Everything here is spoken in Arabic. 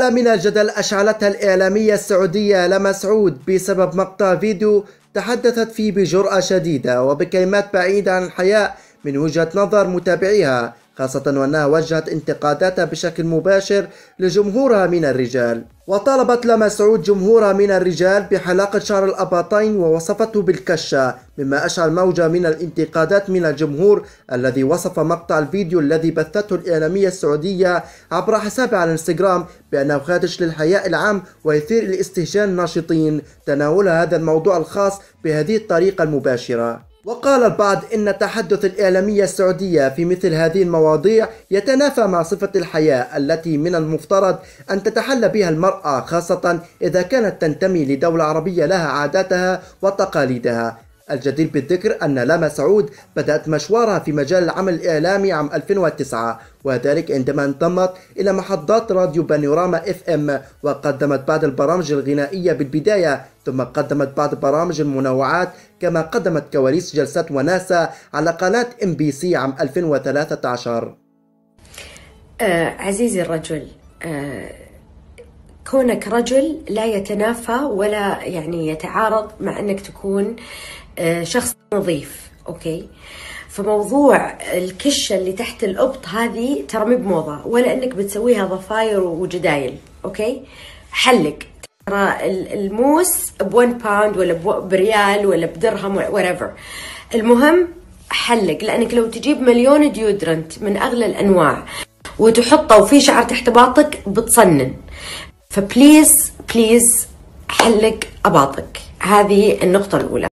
حالة من الجدل أشعلتها الإعلامية السعودية لما سعود بسبب مقطع فيديو تحدثت فيه بجرأة شديدة وبكلمات بعيدة عن الحياء من وجهة نظر متابعيها خاصة وأنها وجهت انتقاداتها بشكل مباشر لجمهورها من الرجال. وطالبت لما سعود جمهورها من الرجال بحلاقة شعر الأباطين ووصفته بالكشة مما أشعل موجة من الانتقادات من الجمهور الذي وصف مقطع الفيديو الذي بثته الإعلامية السعودية عبر حسابها على الانستغرام بأنه خادش للحياء العام ويثير الاستهجان الناشطين تناول هذا الموضوع الخاص بهذه الطريقة المباشرة. وقال البعض إن تحدث الإعلامية السعودية في مثل هذه المواضيع يتنافى مع صفة الحياة التي من المفترض أن تتحلى بها المرأة خاصة إذا كانت تنتمي لدولة عربية لها عاداتها وتقاليدها. الجدير بالذكر أن لما سعود بدأت مشوارها في مجال العمل الإعلامي عام 2009 وذلك عندما انضمت إلى محطات راديو بانوراما إف إم وقدمت بعض البرامج الغنائية بالبداية ثم قدمت بعض برامج المنوعات كما قدمت كواليس جلسات وناسة على قناة إم بي سي عام 2013 آه عزيزي الرجل آه كونك رجل لا يتنافى ولا يعني يتعارض مع أنك تكون آه شخص نظيف OK؟ فموضوع الكشة اللي تحت الأبط هذه ترى مو بموضة ولا أنك بتسويها ضفاير وجدايل OK؟ حلق. ترى الموس ب 1 pound ولا بريال ولا بدرهم whatever. المهم حلق لأنك لو تجيب مليون deodorant من أغلى الأنواع وتحطه وفي شعر تحت باطك بتصنن. ف please please حلق أباطك. هذه النقطة الأولى.